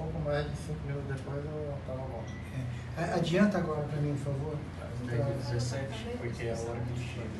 Então, pouco mais é de 5 minutos depois eu estava morto É. Adianta agora para mim, por favor. Às 17 porque é a hora que chega.